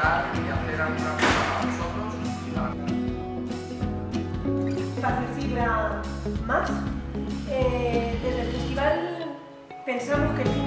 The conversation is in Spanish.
y hacer alguna cosa para nosotros y para accesible a más. Eh, desde el festival pensamos que